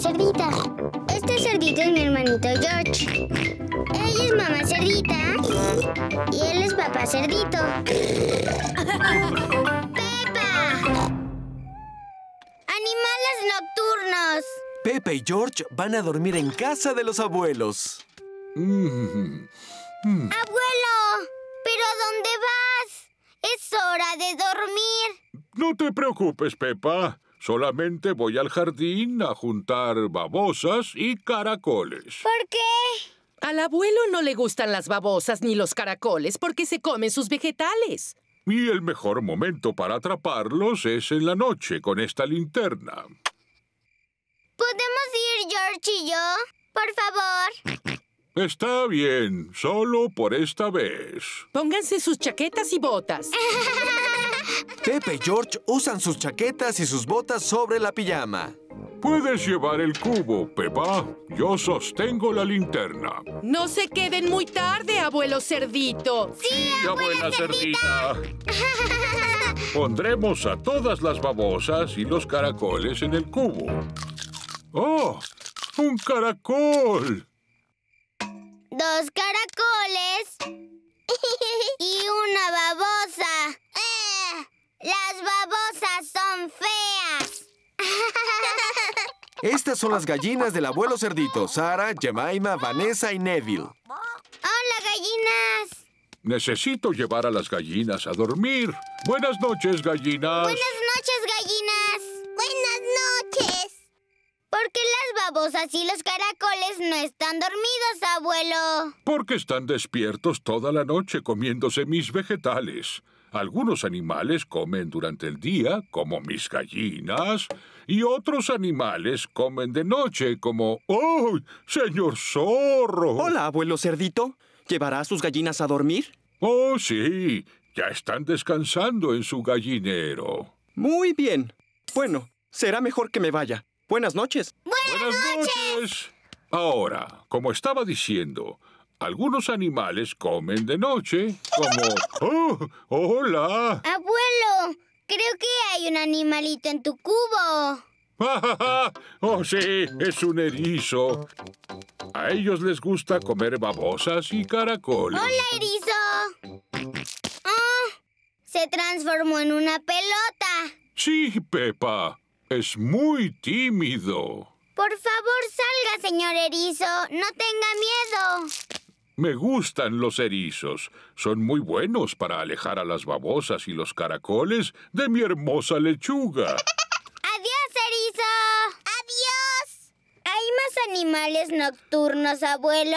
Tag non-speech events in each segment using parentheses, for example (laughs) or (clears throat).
Cerdita. Este cerdito es mi hermanito George. Ella es mamá cerdita y él es papá cerdito. ¡Pepa! ¡Animales nocturnos! Pepe y George van a dormir en casa de los abuelos. Mm, ¡Abuelo! ¿Pero a dónde vas? Es hora de dormir. No te preocupes, Pepa. Solamente voy al jardín a juntar babosas y caracoles. ¿Por qué? Al abuelo no le gustan las babosas ni los caracoles porque se comen sus vegetales. Y el mejor momento para atraparlos es en la noche con esta linterna. ¿Podemos ir George y yo? Por favor. Está bien, solo por esta vez. Pónganse sus chaquetas y botas. (laughs) Pepe y George usan sus chaquetas y sus botas sobre la pijama. Puedes llevar el cubo, Pepa. Yo sostengo la linterna. No se queden muy tarde, abuelo cerdito. ¡Sí, abuela cerdita. (laughs) Pondremos a todas las babosas y los caracoles en el cubo. ¡Oh! ¡Un caracol! Dos caracoles (laughs) y una babosa. Las babosas son feas. (laughs) Estas son las gallinas del abuelo cerdito. Sara, Jemima, Vanessa y Neville. ¡Hola, gallinas! Necesito llevar a las gallinas a dormir. Buenas noches, gallinas. Buenas noches, gallinas. Buenas noches. ¿Por qué las babosas y los caracoles no están dormidos, abuelo? Porque están despiertos toda la noche comiéndose mis vegetales. Algunos animales comen durante el día, como mis gallinas, y otros animales comen de noche, como... ¡Oh, señor zorro! Hola, abuelo cerdito. ¿Llevará a sus gallinas a dormir? Oh, sí. Ya están descansando en su gallinero. Muy bien. Bueno, será mejor que me vaya. Buenas noches. Buenas, noches. Ahora, como estaba diciendo, algunos animales comen de noche, como... ¡Oh, hola! Abuelo, creo que hay un animalito en tu cubo. (laughs) ¡Oh, sí! Es un erizo. A ellos les gusta comer babosas y caracoles. ¡Hola, erizo! Oh, se transformó en una pelota. Sí, Pepa. Es muy tímido. Por favor, salga, señor erizo. No tenga miedo. Me gustan los erizos. Son muy buenos para alejar a las babosas y los caracoles de mi hermosa lechuga. ¡Adiós, erizo! ¡Adiós! ¿Hay más animales nocturnos, abuelo?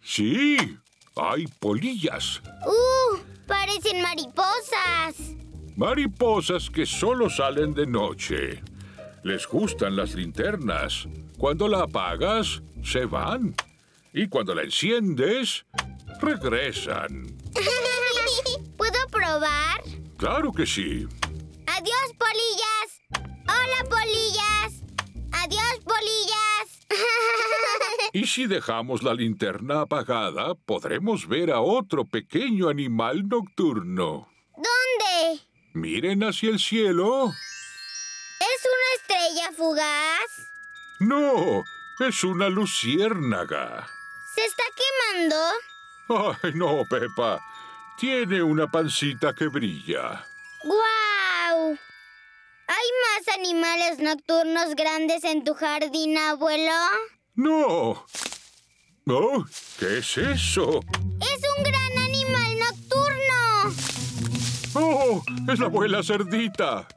Sí, hay polillas. ¡Uh! Parecen mariposas. Mariposas que solo salen de noche. Les gustan las linternas. Cuando la apagas, se van. Y cuando la enciendes, regresan. (laughs) ¿Puedo probar? Claro que sí. ¡Adiós, polillas! ¡Hola, polillas! ¡Adiós, polillas! (laughs) Y si dejamos la linterna apagada, podremos ver a otro pequeño animal nocturno. ¿Dónde? Miren hacia el cielo. ¿Es una estrella fugaz? No, es una luciérnaga. ¿Se está quemando? Ay, no, Pepa. Tiene una pancita que brilla. ¡Guau! ¿Hay más animales nocturnos grandes en tu jardín, abuelo? No. Oh, ¿qué es eso? ¡Es un gran animal nocturno! ¡Oh! ¡Es la abuela cerdita!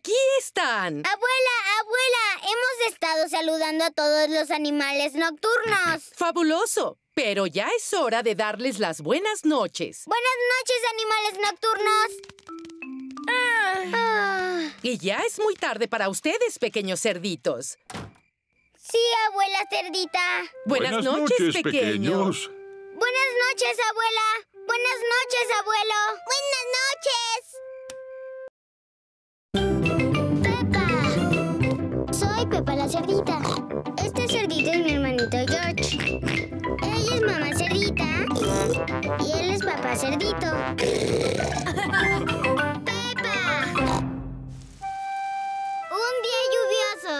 Aquí están. Abuela, abuela, hemos estado saludando a todos los animales nocturnos. (clears throat) Fabuloso. Pero ya es hora de darles las buenas noches. Buenas noches, animales nocturnos. Ah. Y ya es muy tarde para ustedes, pequeños cerditos. Sí, abuela cerdita. Buenas, noches, pequeños. Buenas noches, abuela. Buenas noches, abuelo. Buenas noches. Cerdita. Este cerdito es mi hermanito George. Ella es mamá cerdita y él es papá cerdito. Pepa. Un día lluvioso.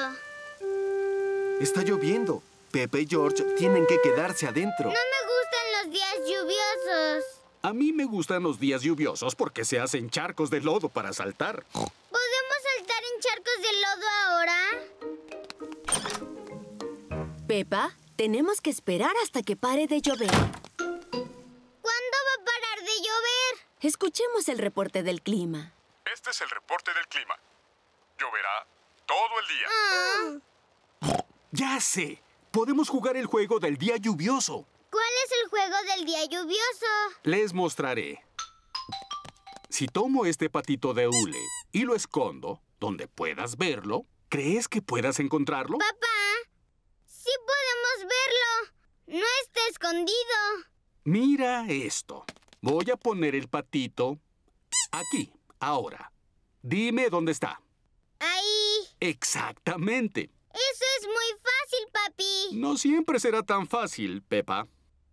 Está lloviendo. Pepe y George tienen que quedarse adentro. No me gustan los días lluviosos. A mí me gustan los días lluviosos porque se hacen charcos de lodo para saltar. ¿Podemos saltar en charcos de lodo ahora? Pepa, tenemos que esperar hasta que pare de llover. ¿Cuándo va a parar de llover? Escuchemos el reporte del clima. Este es el reporte del clima. Lloverá todo el día. Ya sé. Podemos jugar el juego del día lluvioso. ¿Cuál es el juego del día lluvioso? Les mostraré. Si tomo este patito de hule y lo escondo donde puedas verlo, ¿crees que puedas encontrarlo? Papá, sí podemos verlo. No está escondido. Mira esto. Voy a poner el patito aquí, ahora. Dime dónde está. Ahí. Exactamente. Eso es muy fácil, papi. No siempre será tan fácil, Pepa.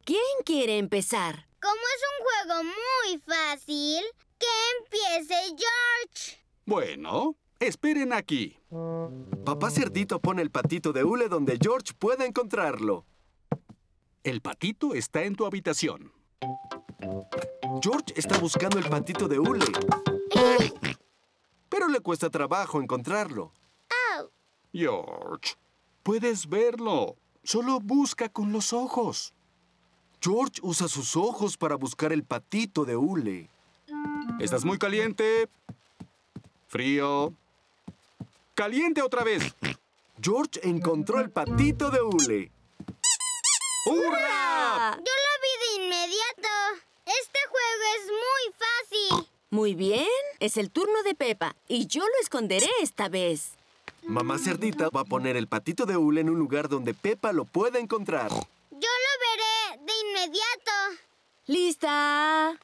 ¿Quién quiere empezar? Como es un juego muy fácil, que empiece George. Bueno, esperen aquí. Papá Cerdito pone el patito de hule donde George pueda encontrarlo. El patito está en tu habitación. George está buscando el patito de hule. Pero le cuesta trabajo encontrarlo. George, puedes verlo. Solo busca con los ojos. George usa sus ojos para buscar el patito de hule. ¿Estás muy caliente? Frío. Caliente otra vez. George encontró el patito de hule. ¡Hurra! Yo lo vi de inmediato. Este juego es muy fácil. Muy bien, es el turno de Pepa y yo lo esconderé esta vez. Mamá Cerdita va a poner el patito de hule en un lugar donde Pepa lo pueda encontrar. Yo lo veré de inmediato. ¡Lista!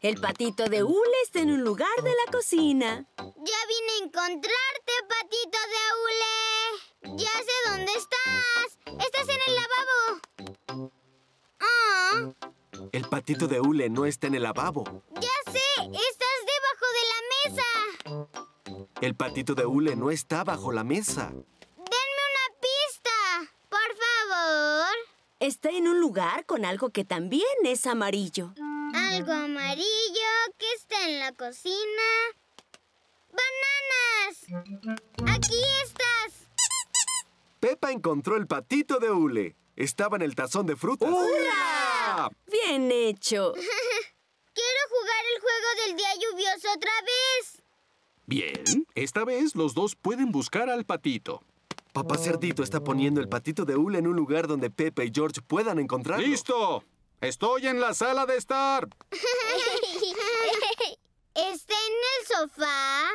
El patito de hule está en un lugar de la cocina. Ya vine a encontrarte, patito de hule. Ya sé dónde estás. Estás en el lavabo. Ah, El patito de hule no está en el lavabo. ya sé. Estás debajo de la mesa. El patito de hule no está bajo la mesa. Denme una pista, por favor. Está en un lugar con algo que también es amarillo. Algo amarillo que está en la cocina. ¡Bananas! Aquí estás. Pepa encontró el patito de hule. Estaba en el tazón de frutas. ¡Hurra! Bien hecho. (laughs) Quiero jugar el juego del día lluvioso otra vez. Bien, esta vez los dos pueden buscar al patito. Papá Cerdito está poniendo el patito de hule en un lugar donde Pepe y George puedan encontrarlo. ¡Listo! Estoy en la sala de estar. (laughs) ¿Está en el sofá?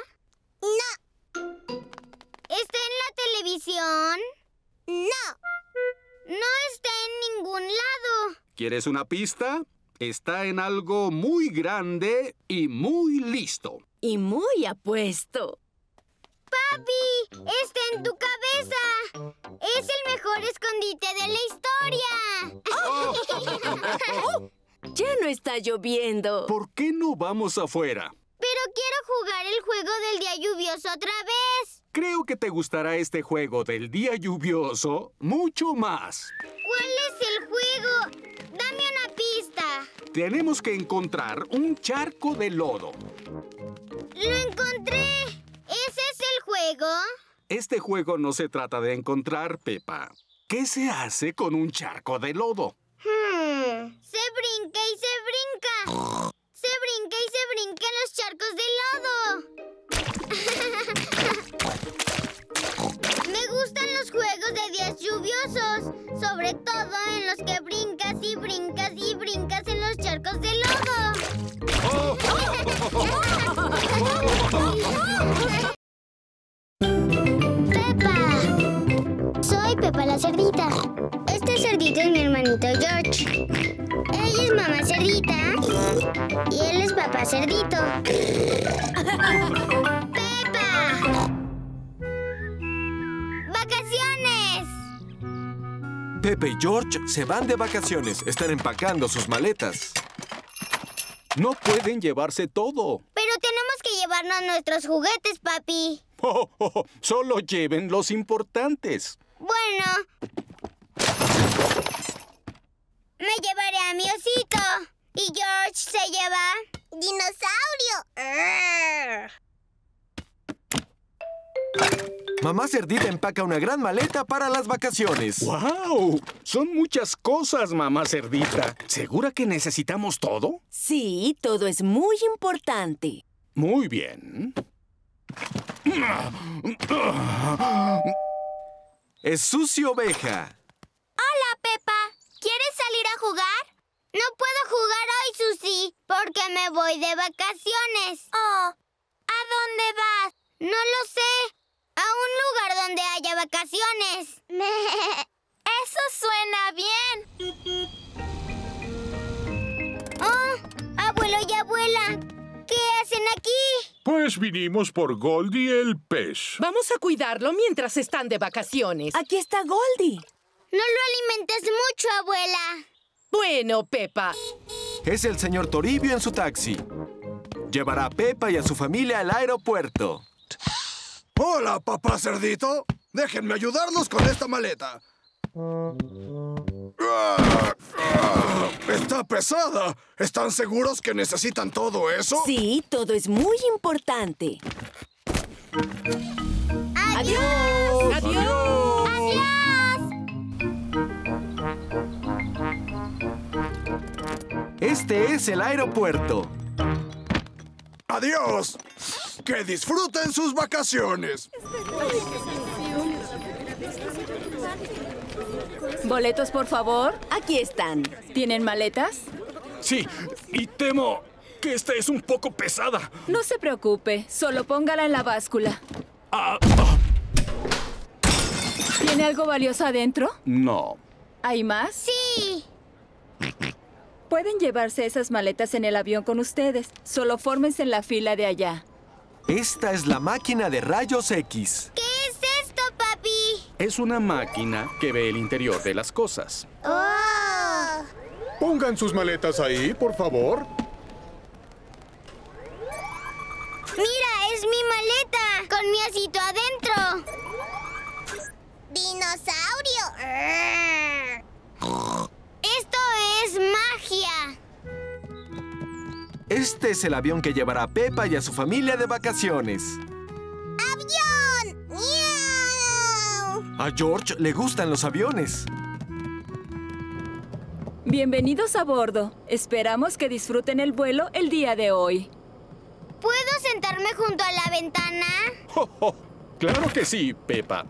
No. ¿Está en la televisión? No. No está en ningún lado. ¿Quieres una pista? Está en algo muy grande y muy listo. Y muy apuesto. Papi, está en tu cabeza. Es el mejor escondite de la historia. (laughs) Ya no está lloviendo. ¿Por qué no vamos afuera? Pero quiero jugar el juego del día lluvioso otra vez. Creo que te gustará este juego del día lluvioso mucho más. ¿Cuál es el juego? Dame una pista. Tenemos que encontrar un charco de lodo. Juego? Este juego no se trata de encontrar, Pepa. ¿Qué se hace con un charco de lodo? Hmm. Se brinca y se brinca. Se brinca y se brinca en los charcos de lodo. (laughs) Me gustan los juegos de días lluviosos, sobre todo en los que brincas y brincas y brincas en los charcos de lodo. (laughs) (laughs) La cerdita. Este cerdito es mi hermanito George. Ella es mamá cerdita y él es papá cerdito. (laughs) ¡Pepa! ¡Vacaciones! Pepe y George se van de vacaciones. Están empacando sus maletas. No pueden llevarse todo. Pero tenemos que llevarnos nuestros juguetes, papi. Oh, oh, oh, Solo lleven los importantes. Bueno. Me llevaré a mi osito. Y George se lleva... ¡Dinosaurio! Mamá Cerdita empaca una gran maleta para las vacaciones. ¡Wow! Son muchas cosas, mamá cerdita. ¿Segura que necesitamos todo? Sí, todo es muy importante. Muy bien. Es Susi Oveja. Hola, Pepa. ¿Quieres salir a jugar? No puedo jugar hoy, Susi, porque me voy de vacaciones. Oh, ¿a dónde vas? No lo sé. A un lugar donde haya vacaciones. (laughs) Eso suena bien. Oh, abuelo y abuela, ¿qué hacen aquí? Pues vinimos por Goldie el pez. Vamos a cuidarlo mientras están de vacaciones. Aquí está Goldie. No lo alimentes mucho, abuela. Bueno, Pepa. Es el señor Toribio en su taxi. Llevará a Pepa y a su familia al aeropuerto. Hola, papá cerdito. Déjenme ayudarlos con esta maleta. Está pesada. ¿Están seguros que necesitan todo eso? Sí, todo es muy importante. ¡Adiós! ¡Adiós! ¡Adiós! Este es el aeropuerto. Adiós. Que disfruten sus vacaciones. ¿Boletos, por favor? Aquí están. ¿Tienen maletas? Sí, y temo que esta es un poco pesada. No se preocupe, solo póngala en la báscula. Ah, ah, ¿Tiene algo valioso adentro? no. ¿Hay más? Sí. Pueden llevarse esas maletas en el avión con ustedes. Solo fórmense en la fila de allá. Esta es la máquina de rayos X. ¿Qué? Es una máquina que ve el interior de las cosas. ¡Oh! Pongan sus maletas ahí, por favor. ¡Mira, es mi maleta! ¡Con mi osito adentro! ¡Dinosaurio! ¡Esto es magia! Este es el avión que llevará a Pepa y a su familia de vacaciones. A George le gustan los aviones. Bienvenidos a bordo. Esperamos que disfruten el vuelo el día de hoy. ¿Puedo sentarme junto a la ventana? Claro que sí, Pepa.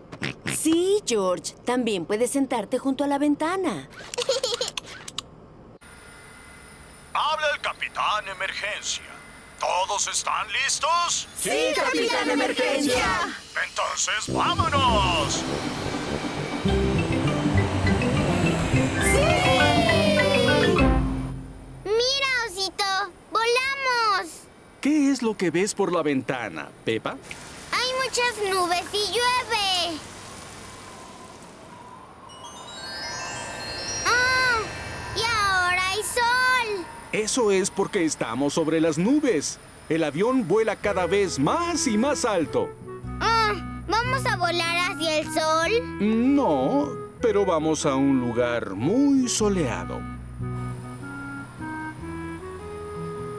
Sí, George. También puedes sentarte junto a la ventana. (laughs) Habla el capitán emergencia. ¿Todos están listos? Sí, Capitán Emergencia. Entonces, vámonos. ¡Mira, osito! ¡Volamos! ¿Qué es lo que ves por la ventana, Pepa? Hay muchas nubes y llueve. Eso es porque estamos sobre las nubes. El avión vuela cada vez más y más alto. Ah, ¿Vamos a volar hacia el sol? No, pero vamos a un lugar muy soleado.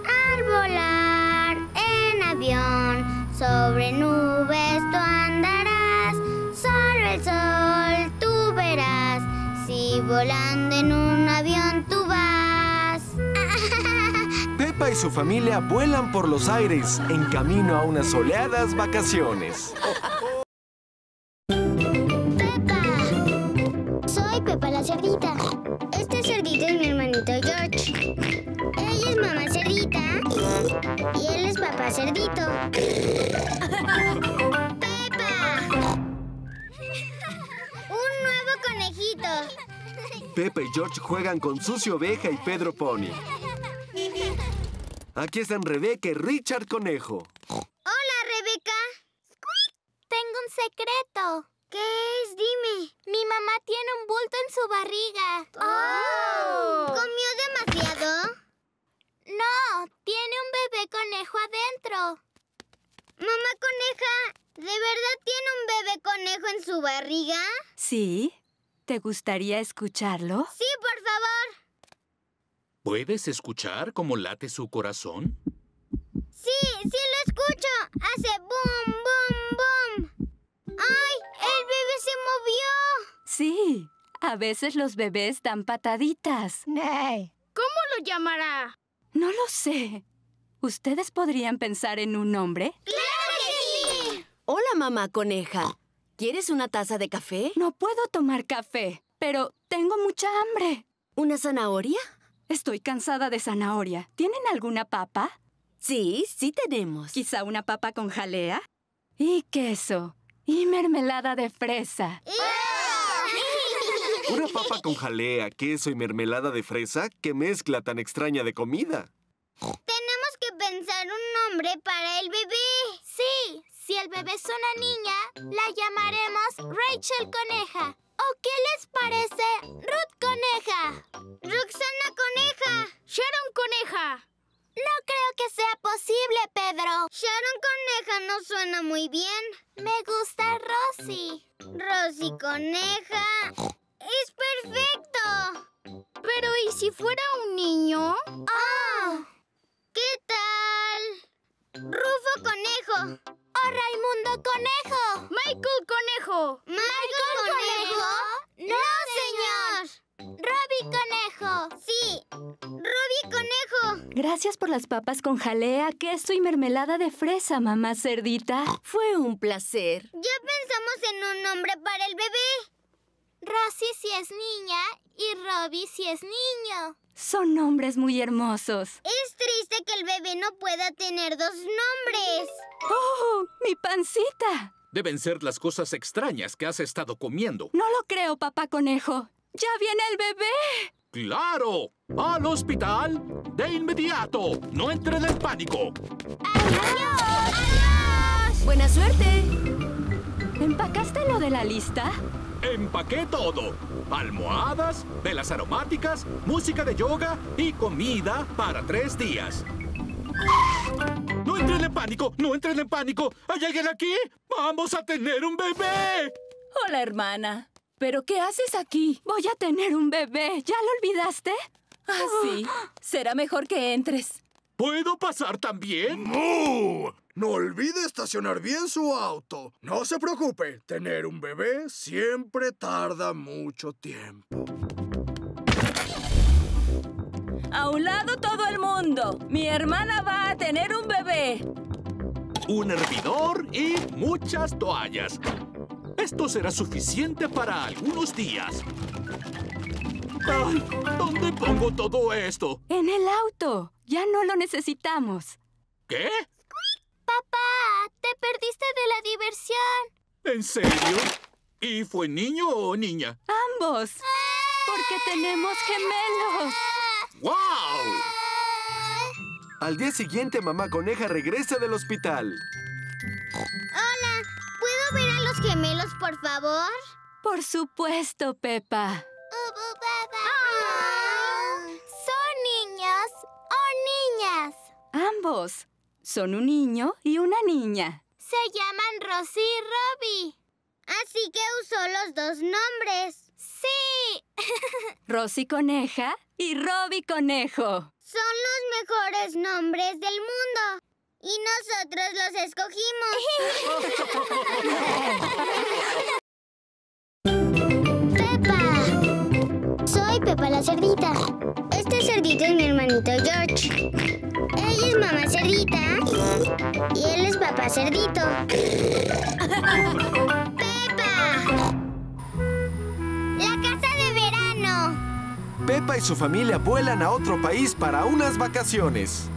Al volar en avión sobre nubes tú andarás. Solo el sol tú verás. Si volando en un avión tú. Pepa y su familia vuelan por los aires en camino a unas soleadas vacaciones. Pepa. Soy Pepa la cerdita. Este cerdito es mi hermanito George. Ella es mamá cerdita y él es papá cerdito. ¡Pepa! Un nuevo conejito. Pepa y George juegan con Susi Oveja y Pedro Pony. Aquí están Rebeca y Richard Conejo. Hola, Rebeca. Tengo un secreto. ¿Qué es? Dime. Mi mamá tiene un bulto en su barriga. ¡Oh! ¿Comió demasiado? No, tiene un bebé conejo adentro. Mamá coneja, ¿De verdad tiene un bebé conejo en su barriga? ¿Sí? ¿Te gustaría escucharlo? Sí. ¿Puedes escuchar cómo late su corazón? Sí, sí lo escucho. Hace boom, boom, boom. ¡Ay! ¡El bebé se movió! Sí, a veces los bebés dan pataditas. ¿Cómo lo llamará? No lo sé. ¿Ustedes podrían pensar en un nombre? ¡Claro que sí! Hola, mamá coneja. ¿Quieres una taza de café? No puedo tomar café, pero tengo mucha hambre. ¿Una zanahoria? Estoy cansada de zanahoria. ¿Tienen alguna papa? Sí, sí tenemos. ¿Quizá una papa con jalea? Y queso. Y mermelada de fresa. (laughs) Una papa con jalea, queso y mermelada de fresa. ¿Qué mezcla tan extraña de comida? Tenemos que pensar un nombre para el bebé. Sí, si el bebé es una niña, la llamaremos Rachel Coneja. ¿O qué les parece Ruth Coneja? Roxana Coneja. Sharon Coneja. No creo que sea posible, Pedro. Sharon Coneja no suena muy bien. Me gusta Rosy. Rosy Coneja. ¡Es perfecto! Pero ¿y si fuera un niño? ¡Ah! ¿Qué tal? Rufo Conejo. ¡O Raimundo Conejo! ¡Michael Conejo! ¿Michael, Conejo? ¡No, señor! ¡Robbie Conejo! Sí, Robbie Conejo. Gracias por las papas con jalea, queso y mermelada de fresa, mamá cerdita. Fue un placer. Ya pensamos en un nombre para el bebé. Rosy si es niña y Robbie si es niño. Son nombres muy hermosos. Es triste que el bebé no pueda tener dos nombres. ¡Oh! ¡Mi pancita! Deben ser las cosas extrañas que has estado comiendo. No lo creo, papá conejo. ¡Ya viene el bebé! ¡Claro! ¡Al hospital! ¡De inmediato! ¡No entren en pánico! ¡Buena suerte! ¿Empacaste lo de la lista? Empaqué todo. Almohadas, velas aromáticas, música de yoga y comida para tres días. ¡No entren en pánico! ¡No entren en pánico! ¿Hay alguien aquí? ¡Vamos a tener un bebé! Hola, hermana. ¿Pero qué haces aquí? Voy a tener un bebé. ¿Ya lo olvidaste? Ah, sí. Será mejor que entres. ¿Puedo pasar también? ¡Mu! No olvide estacionar bien su auto. No se preocupe, tener un bebé siempre tarda mucho tiempo. A un lado todo el mundo. Mi hermana va a tener un bebé. Un hervidor y muchas toallas. Esto será suficiente para algunos días. Ay, ¿Dónde pongo todo esto? En el auto. Ya no lo necesitamos. ¿Qué? Papá, te perdiste de la diversión. ¿En serio? ¿Y fue niño o niña? Ambos. Porque tenemos gemelos. ¡Wow! Al día siguiente, mamá coneja regresa del hospital. Hola, ¿puedo ver a los gemelos, por favor? Por supuesto, Pepa. ¿Son niños o niñas? Ambos. Son un niño y una niña. Se llaman Rosy y Robbie. Así que usó los dos nombres. ¡Sí! (laughs) Rosy Coneja y Robbie Conejo. Son los mejores nombres del mundo. Y nosotros los escogimos. (laughs) ¡Pepa! Soy Pepa la cerdita. Este cerdito es mi hermanito George. Ella es mamá cerdita y él es papá cerdito. (laughs) ¡Pepa! Pepa y su familia vuelan a otro país para unas vacaciones.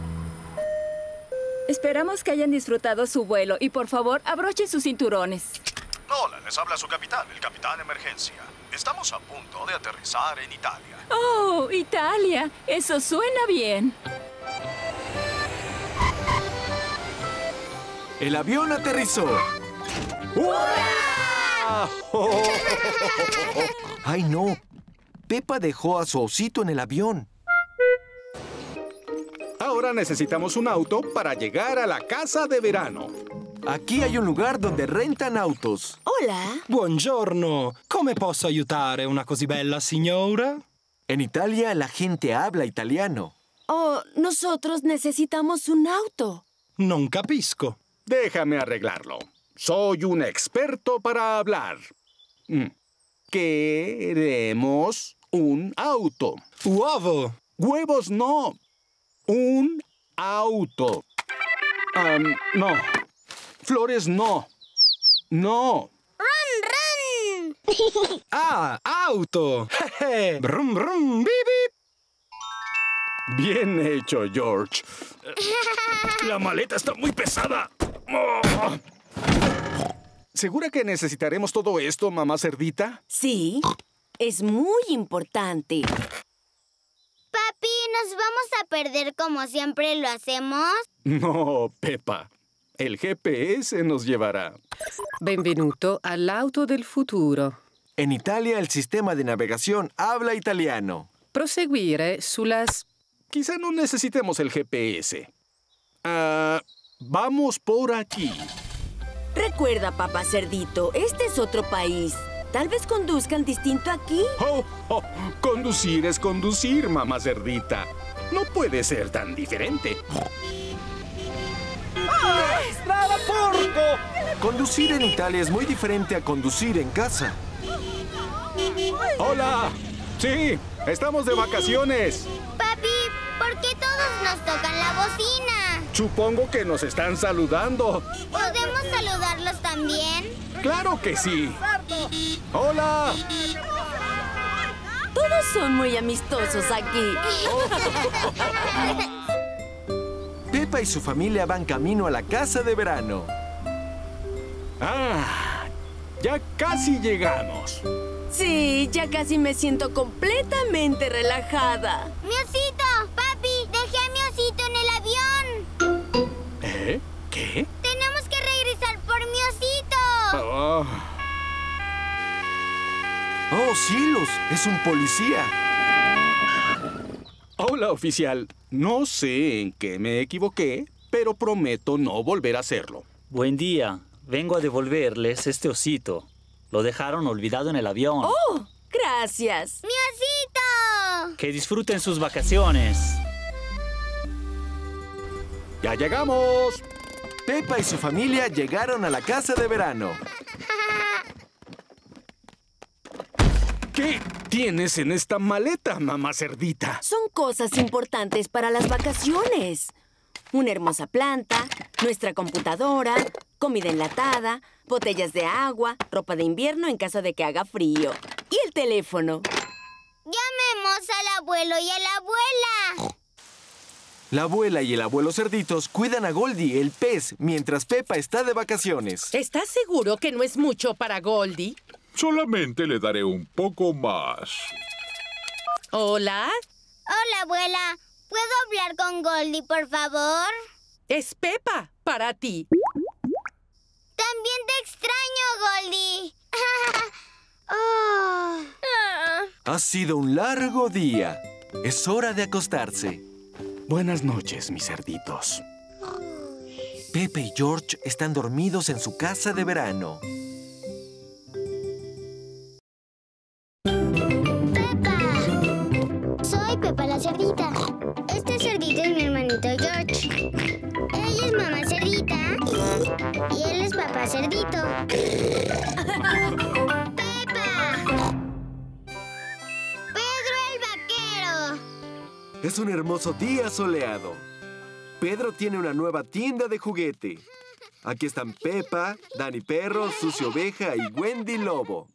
Esperamos que hayan disfrutado su vuelo y por favor abrochen sus cinturones. Hola, les habla su capitán, el capitán emergencia. Estamos a punto de aterrizar en Italia. ¡Oh, Italia! Eso suena bien. El avión aterrizó. ¡Hurra! (laughs) ¡Ay, no! Pepa dejó a su osito en el avión. Ahora necesitamos un auto para llegar a la casa de verano. Aquí hay un lugar donde rentan autos. Hola. Buongiorno. Come posso aiutare una così bella signora? En Italia la gente habla italiano. Oh, nosotros necesitamos un auto. Non capisco. Déjame arreglarlo. Soy un experto para hablar. Mm. Queremos un auto. Uovo. Huevos no. Un auto. No. Flores no. No. ¡Run, run! (laughs) Ah, auto. Brum, brum, bip, bip. Bien hecho, George. La maleta está muy pesada. Oh. ¿Segura que necesitaremos todo esto, mamá cerdita? Sí, es muy importante. Papi, ¿nos vamos a perder como siempre lo hacemos? No, Pepa. El GPS nos llevará. Benvenuto all'auto del futuro. En Italia el sistema de navegación habla italiano. Proseguire sulas... Quizá no necesitemos el GPS. Ah, vamos por aquí. Recuerda, papá cerdito, este es otro país. Tal vez conduzcan distinto aquí. Oh, oh, conducir es conducir, mamá cerdita. No puede ser tan diferente. ¡Estrada porco! Conducir en Italia es muy diferente a conducir en casa. ¡Hola! Sí, estamos de vacaciones. ¿Por qué todos nos tocan la bocina? Supongo que nos están saludando. ¿Podemos saludarlos también? ¡Claro que sí! ¡Hola! Todos son muy amistosos aquí. (laughs) Pepa y su familia van camino a la casa de verano. Ah, ya casi llegamos. Sí, ya casi me siento completamente relajada. ¡Mi ¿Qué? ¡Tenemos que regresar por mi osito! Oh, ¡Oh, cielos! ¡Es un policía! Hola, oficial. No sé en qué me equivoqué, pero prometo no volver a hacerlo. Buen día. Vengo a devolverles este osito. Lo dejaron olvidado en el avión. ¡Oh! Gracias. ¡Mi osito! Que disfruten sus vacaciones. ¡Ya llegamos! Pepa y su familia llegaron a la casa de verano. ¿Qué tienes en esta maleta, mamá cerdita? Son cosas importantes para las vacaciones. Una hermosa planta, nuestra computadora, comida enlatada, botellas de agua, ropa de invierno en caso de que haga frío. Y el teléfono. Llamemos al abuelo y a la abuela. La abuela y el abuelo cerditos cuidan a Goldie, el pez, mientras Pepa está de vacaciones. ¿Estás seguro que no es mucho para Goldie? Solamente le daré un poco más. ¿Hola? Hola, abuela. ¿Puedo hablar con Goldie, por favor? Es Pepa, para ti. También te extraño, Goldie. (laughs) Oh. Ha sido un largo día. Es hora de acostarse. Buenas noches, mis cerditos. Pepe y George están dormidos en su casa de verano. Pepa. Soy Pepa la cerdita. Es un hermoso día soleado. Pedro tiene una nueva tienda de juguete. Aquí están Pepa, Dani Perro, Sucio Oveja y Wendy Lobo.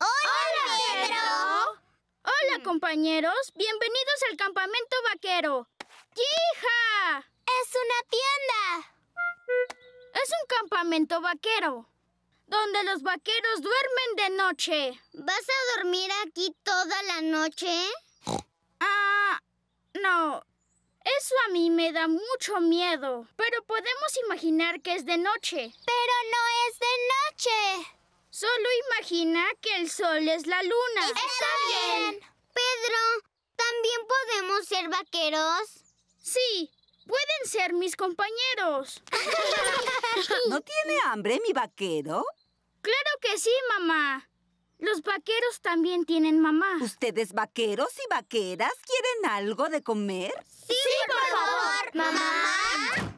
¡Hola, Pedro! Hola, compañeros. Bienvenidos al campamento vaquero. ¡Hija! Es una tienda. Es un campamento vaquero, donde los vaqueros duermen de noche. ¿Vas a dormir aquí toda la noche? Ah, no. Eso a mí me da mucho miedo, pero podemos imaginar que es de noche. Pero no es de noche. Solo imagina que el sol es la luna. Está bien. Pedro, ¿también podemos ser vaqueros? Sí, Pueden ser mis compañeros. (laughs) ¿No tiene hambre mi vaquero? Claro que sí, mamá. Los vaqueros también tienen mamá. ¿Ustedes vaqueros y vaqueras quieren algo de comer? Sí, por favor, mamá.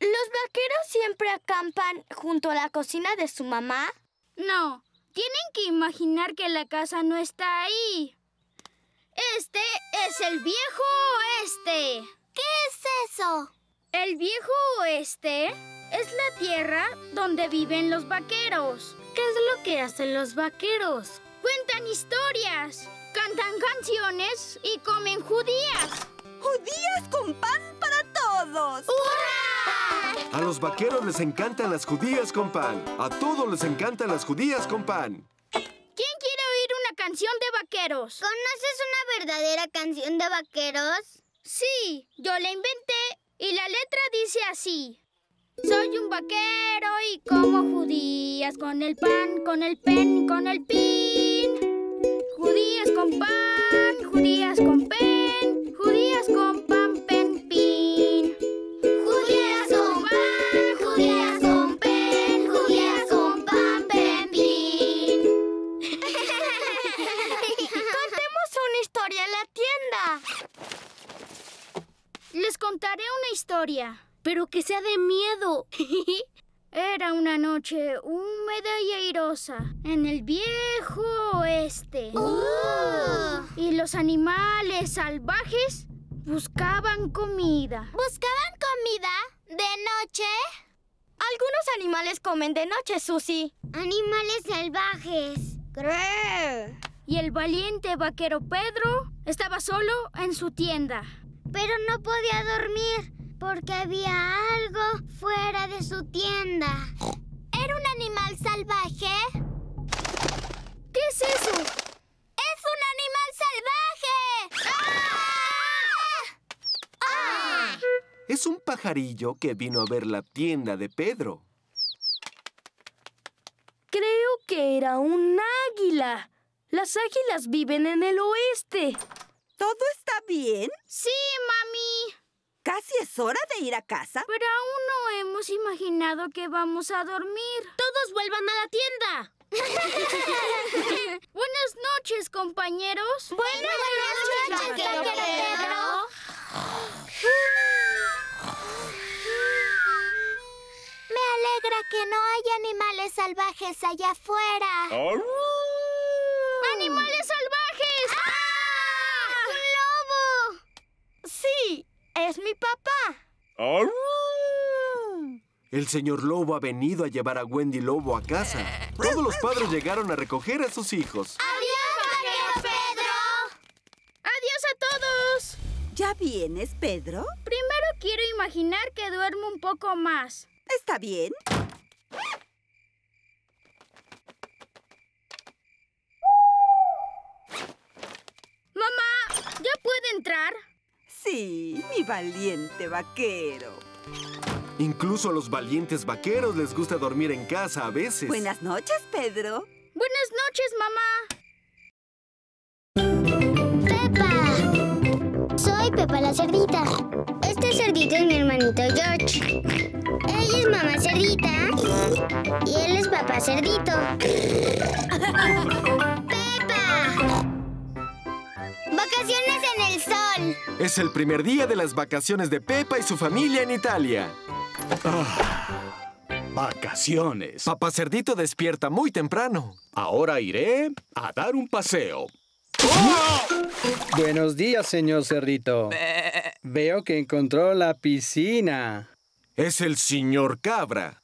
¿Los vaqueros siempre acampan junto a la cocina de su mamá? No, tienen que imaginar que la casa no está ahí. Este es el viejo oeste. ¿Qué es eso? El viejo oeste es la tierra donde viven los vaqueros. ¿Qué es lo que hacen los vaqueros? Cuentan historias, cantan canciones y comen judías. ¡Judías con pan para todos! ¡Hurra! A los vaqueros les encantan las judías con pan. A todos les encantan las judías con pan. ¿Quién quiere oír una canción de vaqueros? ¿Conoces una verdadera canción de vaqueros? Sí, yo la inventé y la letra dice así. Soy un vaquero y como judías con el pan, con el pen, con el pin. Judías con pan, judías con pen, judías con pan, pen, pin. Judías con pan, judías con pen, judías con pan, pen, pin. (laughs) Contemos una historia en la tienda. Les contaré una historia. Pero que sea de miedo. (laughs) Era una noche húmeda y airosa en el viejo oeste. ¡Oh! Y los animales salvajes buscaban comida. ¿Buscaban comida? ¿De noche? Algunos animales comen de noche, Susi. Animales salvajes. Y el valiente vaquero Pedro estaba solo en su tienda. Pero no podía dormir porque había algo fuera de su tienda. ¿Era un animal salvaje? ¿Qué es eso? ¡Es un animal salvaje! ¡Ah! ¡Ah! Es un pajarillo que vino a ver la tienda de Pedro. Creo que era un águila. Las águilas viven en el oeste. ¿Todo está bien? Sí, mami. Casi es hora de ir a casa. Pero aún no hemos imaginado que vamos a dormir. Todos vuelvan a la tienda. (laughs) Buenas noches, compañeros. Buenas, Buenas noches, Pedro. Me alegra que no haya animales salvajes allá afuera. ¡Animales salvajes! ¡Ah! ¡Un lobo! Sí, es mi papá. El señor Lobo ha venido a llevar a Wendy Lobo a casa. Todos los padres llegaron a recoger a sus hijos. ¡Adiós, vaquero Pedro! ¡Adiós a todos! ¿Ya vienes, Pedro? Primero quiero imaginar que duermo un poco más. Está bien. Mamá, ¿ya puede entrar? Sí, mi valiente vaquero. Incluso a los valientes vaqueros les gusta dormir en casa a veces. Buenas noches, Pedro. Es el primer día de las vacaciones de Pepa y su familia en Italia. Ah, vacaciones. Papá Cerdito despierta muy temprano. Ahora iré a dar un paseo. Buenos días, señor Cerdito. Veo que encontró la piscina. Es el señor Cabra.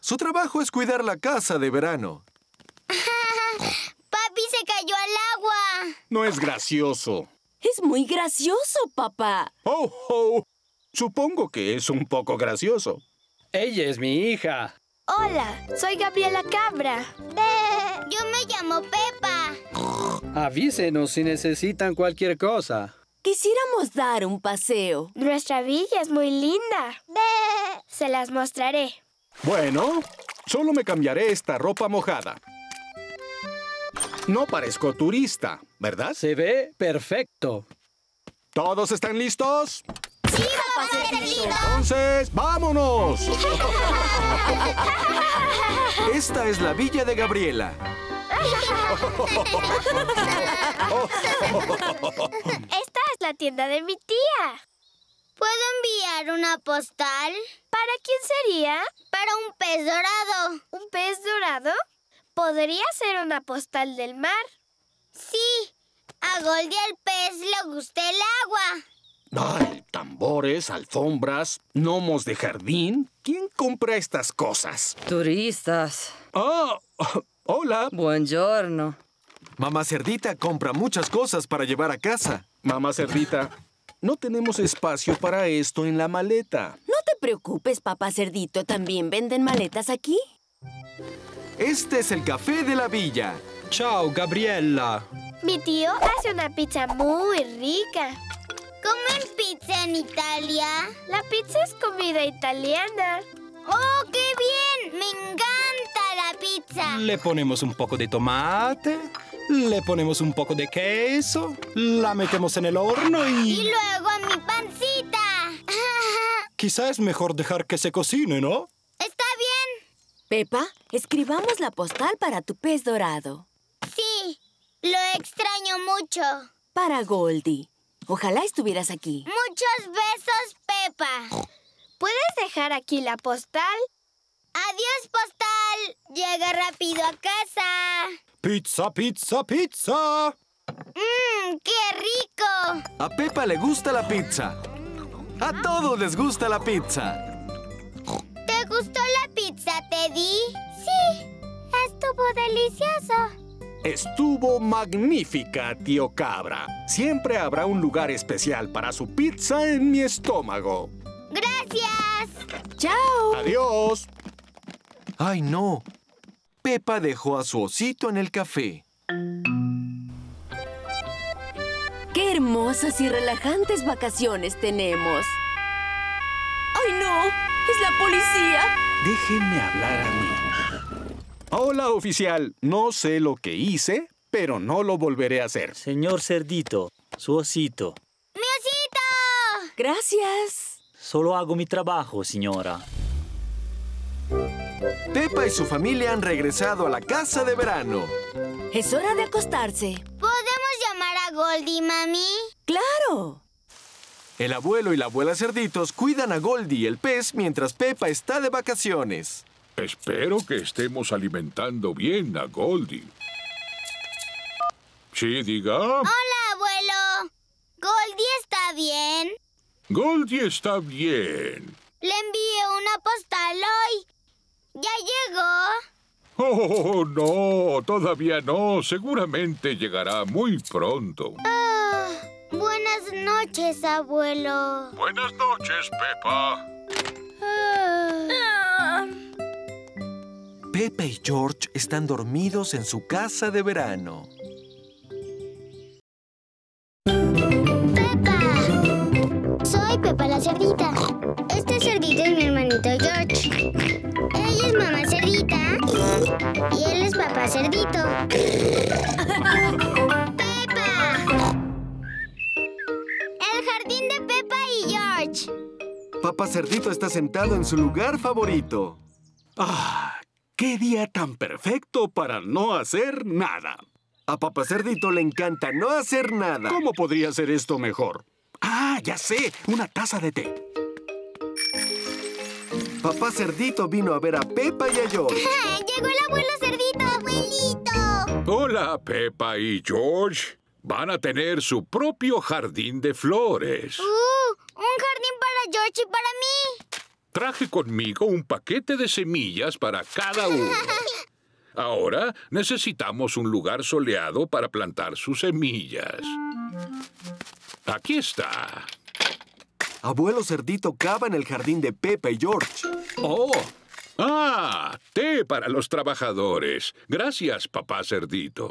Su trabajo es cuidar la casa de verano. (laughs) Papi se cayó al agua. No es gracioso. Es muy gracioso, papá. Oh, oh. Supongo que es un poco gracioso. Ella es mi hija. Hola, soy Gabriela Cabra. (laughs) Yo me llamo Pepa. Avísenos si necesitan cualquier cosa. Quisiéramos dar un paseo. Nuestra villa es muy linda. (laughs) Se las mostraré. Bueno, solo me cambiaré esta ropa mojada. No parezco turista, ¿verdad? Se ve perfecto. ¿Todos están listos? ¡Sí! Papá. Entonces, vámonos. (laughs) Esta es la villa de Gabriela. Esta es la tienda de mi tía. ¿Puedo enviar una postal? ¿Para quién sería? Para un pez dorado. ¿Un pez dorado? ¿Podría ser una postal del mar? Sí. A Goldie el pez le gusta el agua. Ay, tambores, alfombras, gnomos de jardín. ¿Quién compra estas cosas? Turistas. Ah, (laughs) hola. Buongiorno. Mamá Cerdita compra muchas cosas para llevar a casa. Mamá Cerdita, no tenemos espacio para esto en la maleta. No te preocupes, papá cerdito. ¿También venden maletas aquí? Este es el café de la villa. Ciao, Gabriella. Mi tío hace una pizza muy rica. ¿Comen pizza en Italia? La pizza es comida italiana. ¡Oh, qué bien! ¡Me encanta la pizza! Le ponemos un poco de tomate, le ponemos un poco de queso, la metemos en el horno Y y... luego a mi pancita. (laughs) Quizá es mejor dejar que se cocine, ¿no? ¿Está? Pepa, escribamos la postal para tu pez dorado. Sí, lo extraño mucho. Para Goldie. Ojalá estuvieras aquí. Muchos besos, Pepa. ¿Puedes dejar aquí la postal? Adiós, postal. Llega rápido a casa. Pizza, pizza, pizza. ¡Mmm, qué rico! A Pepa le gusta la pizza. A todos les gusta la pizza. ¿Te gustó la pizza, Teddy? Sí, estuvo delicioso. Estuvo magnífica, tío Cabra. Siempre habrá un lugar especial para su pizza en mi estómago. Gracias. ¡Chao! Adiós. Ay, no. Pepa dejó a su osito en el café. ¡Qué hermosas y relajantes vacaciones tenemos! ¡Ay, no! ¡Es la policía! Déjenme hablar a mí. Hola, oficial. No sé lo que hice, pero no lo volveré a hacer. Señor Cerdito, su osito. ¡Mi osito! Gracias. Solo hago mi trabajo, señora. Pepa y su familia han regresado a la casa de verano. Es hora de acostarse. ¿Podemos llamar a Goldie, mami? ¡Claro! El abuelo y la abuela cerditos cuidan a Goldie, el pez, mientras Pepa está de vacaciones. Espero que estemos alimentando bien a Goldie. Sí, diga. Hola, abuelo. ¿Goldie está bien? Goldie está bien. Le envié una postal hoy. ¿Ya llegó? Oh, no, todavía no. Seguramente llegará muy pronto. Ah, noches, abuelo. Buenas noches, Pepa. Ah. Pepa y George están dormidos en su casa de verano. ¡Pepa! Soy Pepa la cerdita. Este cerdito es mi hermanito George. Ella es mamá cerdita y él es papá cerdito. Papá Cerdito está sentado en su lugar favorito. ¡Ah! ¡Qué día tan perfecto para no hacer nada! A Papá Cerdito le encanta no hacer nada. ¿Cómo podría ser esto mejor? ¡Ah, ya sé! Una taza de té. Papá Cerdito vino a ver a Pepa y a George. (laughs) Llegó el abuelo cerdito, abuelito. Hola, Pepa y George. Van a tener su propio jardín de flores. Uh, un jardín y para mí. Traje conmigo un paquete de semillas para cada uno. (laughs) Ahora necesitamos un lugar soleado para plantar sus semillas. Aquí está. Abuelo Cerdito cava en el jardín de Pepa y George. ¡Oh! ¡Ah! Té para los trabajadores. Gracias, papá Cerdito.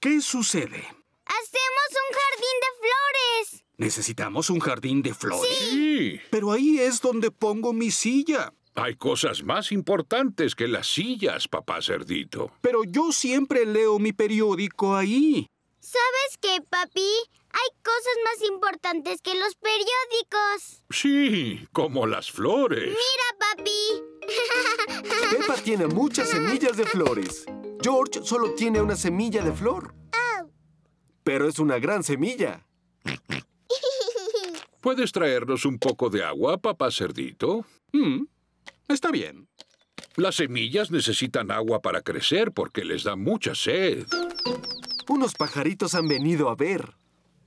¿Qué sucede? Hacemos un jardín de flores. ¿Necesitamos un jardín de flores? Sí. Pero ahí es donde pongo mi silla. Hay cosas más importantes que las sillas, papá Cerdito. Pero yo siempre leo mi periódico ahí. ¿Sabes qué, papi? Hay cosas más importantes que los periódicos. Sí, como las flores. Mira, papi. (laughs) Peppa tiene muchas semillas de flores. George solo tiene una semilla de flor. Pero es una gran semilla. ¿Puedes traernos un poco de agua, papá cerdito? Mm, está bien. Las semillas necesitan agua para crecer porque les da mucha sed. Unos pajaritos han venido a ver.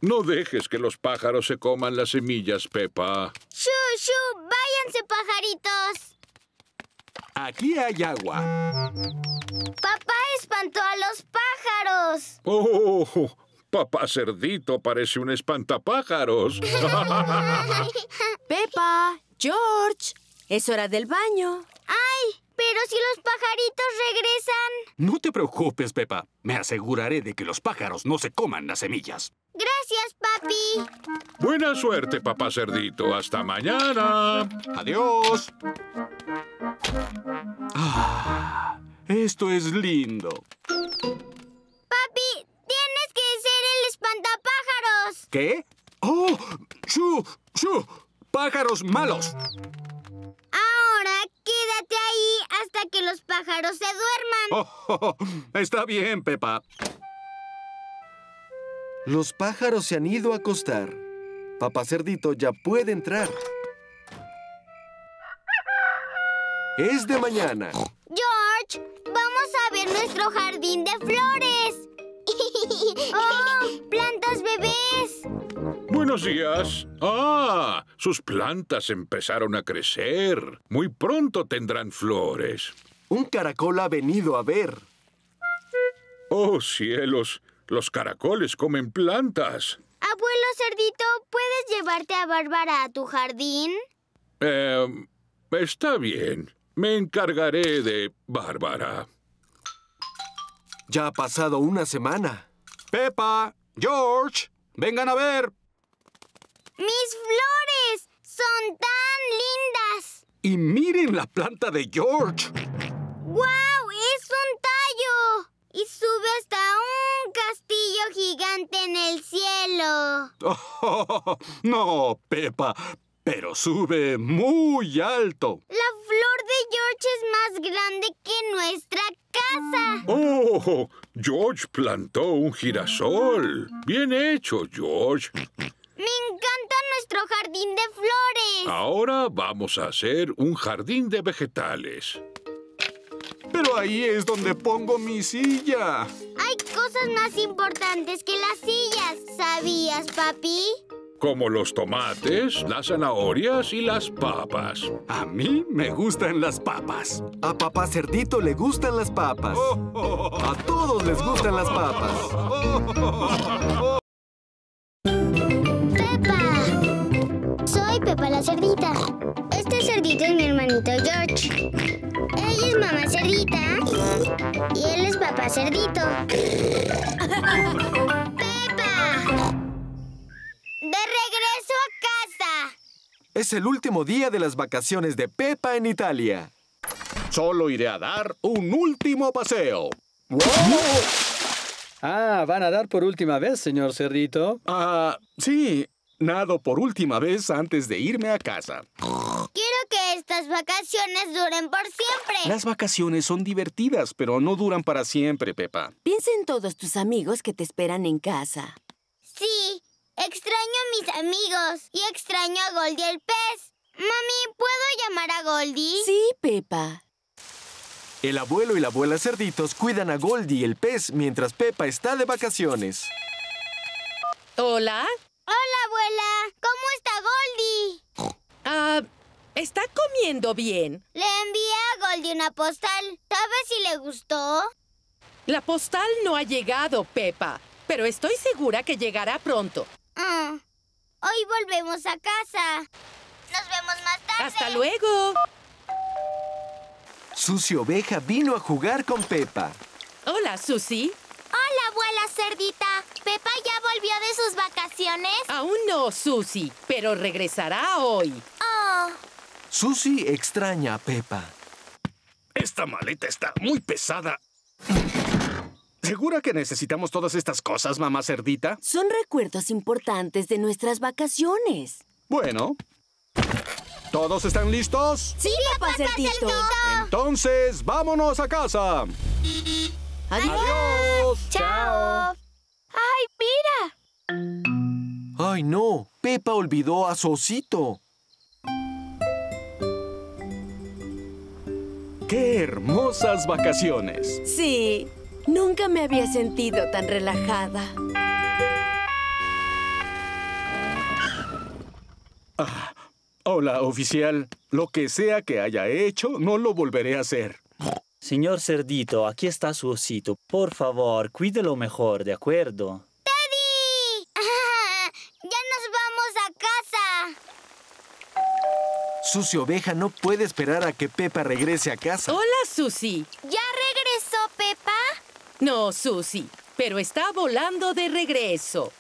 No dejes que los pájaros se coman las semillas, Peppa. ¡Shu, shu! ¡Váyanse, pajaritos! Aquí hay agua. Papá espantó a los pájaros. Oh, papá cerdito parece un espantapájaros. (laughs) Pepa, George, es hora del baño. ¡Ay! Pero si los pajaritos regresan. No te preocupes, Pepa. Me aseguraré de que los pájaros no se coman las semillas. Gracias, papi. Buena suerte, papá cerdito. Hasta mañana. Adiós. Ah, esto es lindo. Papi, tienes el espantapájaros. ¿Qué? ¡Oh! ¡Shu! ¡Shu! ¡Pájaros malos! Ahora quédate ahí hasta que los pájaros se duerman. Oh, oh, oh, está bien, Pepa. Los pájaros se han ido a acostar. Papá Cerdito ya puede entrar. Es de mañana. George, vamos a ver nuestro jardín de flores. ¡Oh! (laughs) ¡Plantas bebés! Buenos días. Ah, sus plantas empezaron a crecer. Muy pronto tendrán flores. Un caracol ha venido a ver. Oh, cielos. Los caracoles comen plantas. Abuelo Cerdito, ¿puedes llevarte a Bárbara a tu jardín? Eh, está bien. Me encargaré de Bárbara. Ya ha pasado una semana. Pepa, George, vengan a ver. ¡Mis flores! ¡Son tan lindas! Y miren la planta de George. ¡Guau! ¡Es un tallo! Y sube hasta un castillo gigante en el cielo. Oh, (laughs) no, Pepa, pero sube muy alto. La flor de George es más grande que nuestra casa. Oh, George plantó un girasol. Bien hecho, George. Me encanta nuestro jardín de flores. Ahora vamos a hacer un jardín de vegetales. Pero ahí es donde pongo mi silla. Hay cosas más importantes que las sillas. ¿Sabías, papi? Como los tomates, las zanahorias y las papas. A mí me gustan las papas. A papá Cerdito le gustan las papas. A todos les gustan las papas. Pepa. Soy Pepa la cerdita. Este cerdito es mi hermanito George. Ella es mamá cerdita y él es papá cerdito. ¡Pepa! ¡De regreso a casa! Es el último día de las vacaciones de Pepa en Italia. Solo iré a dar un último paseo. Ah, ¿van a dar por última vez, señor Cerdito? Ah, sí. Nado por última vez antes de irme a casa. Quiero que estas vacaciones duren por siempre. Las vacaciones son divertidas, pero no duran para siempre, Pepa. Piensa en todos tus amigos que te esperan en casa. Sí, extraño a mis amigos y extraño a Goldie el pez. Mami, ¿puedo llamar a Goldie? Sí, Pepa. El abuelo y la abuela cerditos cuidan a Goldie el pez mientras Pepa está de vacaciones. Hola. Hola, abuela. ¿Cómo está Goldie? Ah, ¿está comiendo bien? Le envié a Goldie una postal. ¿Sabes si le gustó? La postal no ha llegado, Pepa, pero estoy segura que llegará pronto. Ah, hoy volvemos a casa. Nos vemos más tarde. Hasta luego. Susi Oveja vino a jugar con Pepa. Hola, Susi. Hola, abuela cerdita. ¿Pepa ya volvió de sus vacaciones? Aún no, Susi, pero regresará hoy. Oh. Susi extraña a Pepa. Esta maleta está muy pesada. ¿Segura que necesitamos todas estas cosas, mamá cerdita? Son recuerdos importantes de nuestras vacaciones. Bueno. ¿Todos están listos? Sí, papá cerdito. Entonces, vámonos a casa. Adiós. Chao. ¡Ay, mira! ¡Ay, no! Pepa olvidó a su osito. ¡Qué hermosas vacaciones! Sí, nunca me había sentido tan relajada. Ah, hola, oficial. Lo que sea que haya hecho, no lo volveré a hacer. Señor Cerdito, aquí está su osito. Por favor, cuídelo mejor, ¿de acuerdo? ¡Teddy! (laughs) ¡Ya nos vamos a casa! Susi Oveja no puede esperar a que Pepa regrese a casa. Hola, Susi. ¿Ya? No, Susi, pero está volando de regreso.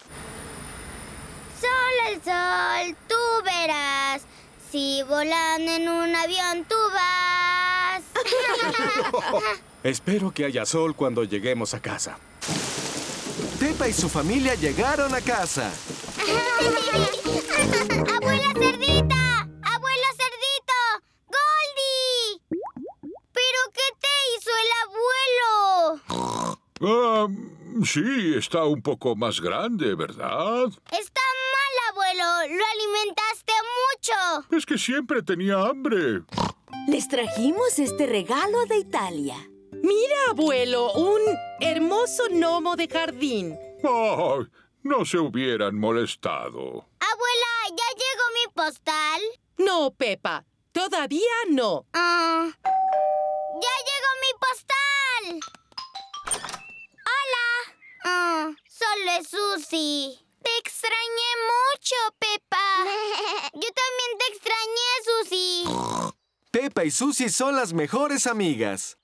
Sol el sol, tú verás. Si volando en un avión tú vas. (laughs) Espero que haya sol cuando lleguemos a casa. Pepa y su familia llegaron a casa. (laughs) ¡Abuela cerdita! Ah, sí, está un poco más grande, ¿verdad? Está mal, abuelo. Lo alimentaste mucho. Es que siempre tenía hambre. Les trajimos este regalo de Italia. Mira, abuelo, un hermoso gnomo de jardín. Oh, no se hubieran molestado. Abuela, ¿ya llegó mi postal? No, Pepa, todavía no. Ah, ¡Ya solo es Susi. Te extrañé mucho, Pepa. (laughs) Yo también te extrañé, Susi. Pepa y Susi son las mejores amigas.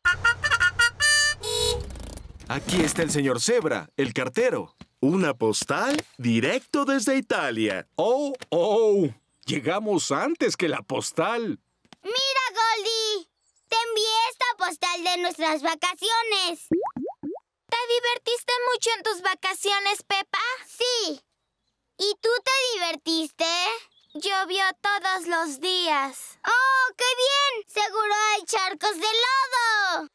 Aquí está el señor Zebra, el cartero. Una postal directo desde Italia. ¡Oh, oh! Llegamos antes que la postal. Mira, Goldie. Te envié esta postal de nuestras vacaciones. ¿Te divertiste mucho en tus vacaciones, Pepa? Sí. ¿Y tú te divertiste? Llovió todos los días. ¡Oh, qué bien! Seguro hay charcos de lodo.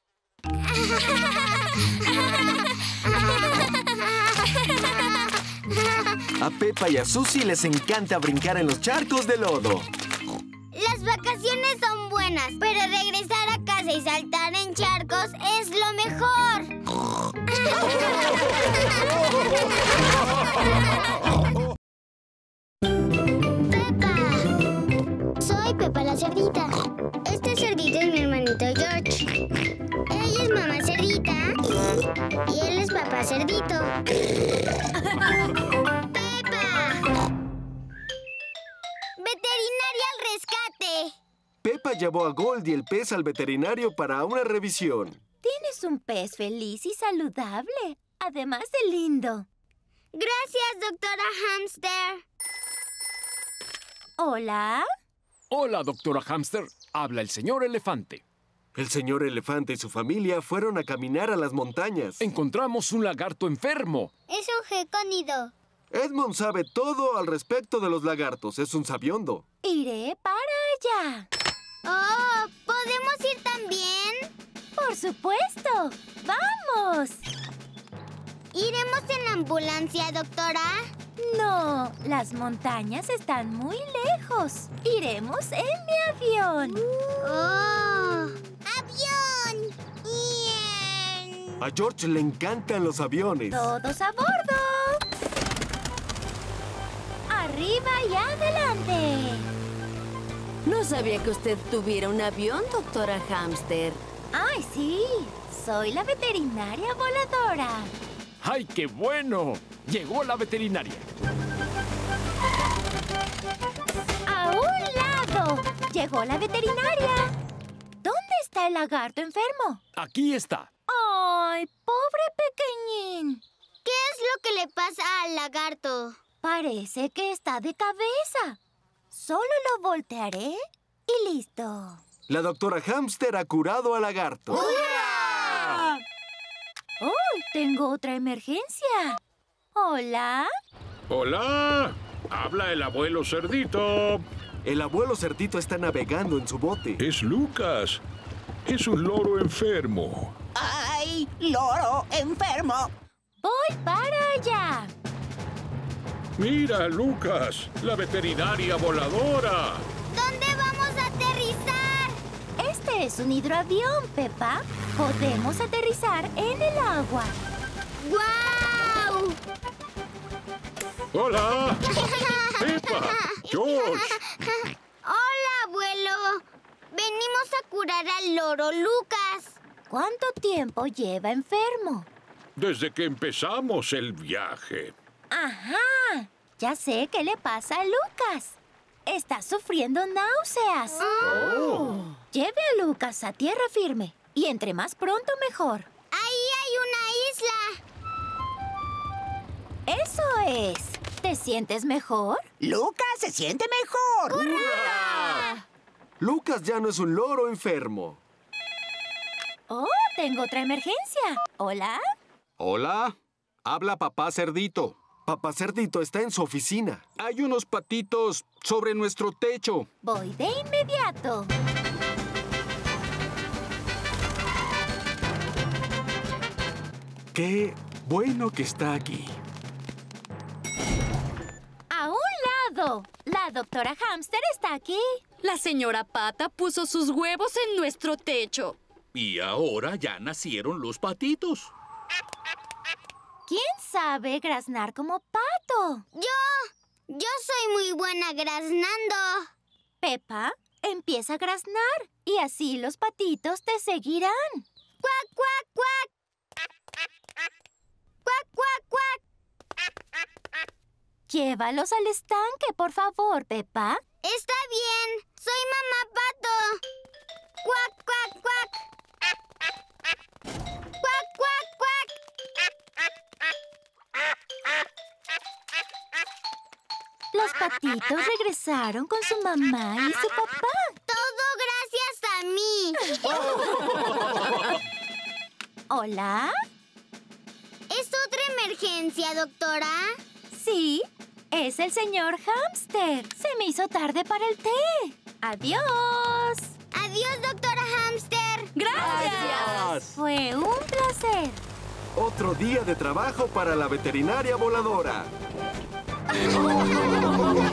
A Pepa y a Susi les encanta brincar en los charcos de lodo. Las vacaciones son buenas, pero regresar a casa y saltar en charcos es lo mejor. Pepa. Soy Pepa la cerdita. Este cerdito es mi hermanito George. Ella es mamá cerdita y él es papá cerdito. ¡Pepa! ¡Veterinaria al rescate! Pepa llevó a Goldie el pez al veterinario para una revisión. Tienes un pez feliz y saludable, además de lindo. Gracias, doctora Hamster. Hola. Hola, doctora Hamster. Habla el señor elefante. El señor elefante y su familia fueron a caminar a las montañas. Encontramos un lagarto enfermo. Es un gecónido. Edmond sabe todo al respecto de los lagartos. Es un sabiondo. Iré para allá. Oh, ¿podemos ir también? Por supuesto. ¡Vamos! ¿Iremos en la ambulancia, doctora? No, las montañas están muy lejos. Iremos en mi avión. ¡Oh! ¡Avión! ¡Bien! A George le encantan los aviones. Todos a bordo. Arriba y adelante. No sabía que usted tuviera un avión, doctora Hamster. ¡Ay, sí! Soy la veterinaria voladora. ¡Ay, qué bueno! Llegó la veterinaria. ¡A un lado! Llegó la veterinaria. ¿Dónde está el lagarto enfermo? Aquí está. ¡Ay, pobre pequeñín! ¿Qué es lo que le pasa al lagarto? Parece que está de cabeza. Solo lo voltearé y listo. La doctora Hamster ha curado al lagarto. ¡Uy! tengo otra emergencia. Hola. Hola, habla el abuelo cerdito. El abuelo cerdito está navegando en su bote. Es Lucas. Es un loro enfermo. ¡Ay, loro enfermo! Voy para allá. Mira, Lucas, la veterinaria voladora. ¿Dónde vamos a aterrizar? Este es un hidroavión, Pepa. Podemos aterrizar en el agua. ¡Guau! Hola. (laughs) Pepa, George. Hola, abuelo. Venimos a curar al loro Lucas. ¿Cuánto tiempo lleva enfermo? Desde que empezamos el viaje. Ajá. Ya sé qué le pasa a Lucas. Está sufriendo náuseas. Oh. Lleve a Lucas a tierra firme. Y entre más pronto, mejor. Ahí hay una isla. Eso es. ¿Te sientes mejor? Lucas se siente mejor. Lucas ya no es un loro enfermo. Oh, tengo otra emergencia. ¿Hola? Hola, habla papá cerdito. Papá cerdito está en su oficina. Hay unos patitos sobre nuestro techo. Voy de inmediato. Qué bueno que está aquí. A un lado. La doctora Hamster está aquí. La señora Pata puso sus huevos en nuestro techo. Y ahora ya nacieron los patitos. ¿Quién sabe graznar como pato? Yo. Yo soy muy buena graznando. Pepa, empieza a graznar y así los patitos te seguirán. ¡Cuac, cuac, cuac! ¡Cuac, cuac, cuac! Llévalos al estanque, por favor, Pepa. Está bien. Soy mamá pato. ¡Cuac, cuac, cuac! ¡Cuac, cuac, cuac! Los patitos regresaron con su mamá y su papá. Todo gracias a mí. (laughs) ¿Hola? ¿Es otra emergencia, doctora? Sí, es el señor Hamster. Se me hizo tarde para el té. Adiós. Adiós, doctora Hamster. Gracias. Fue un placer. Otro día de trabajo para la veterinaria voladora.